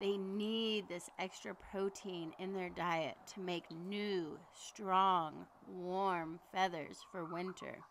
They need this extra protein in their diet to make new, strong, warm feathers for winter.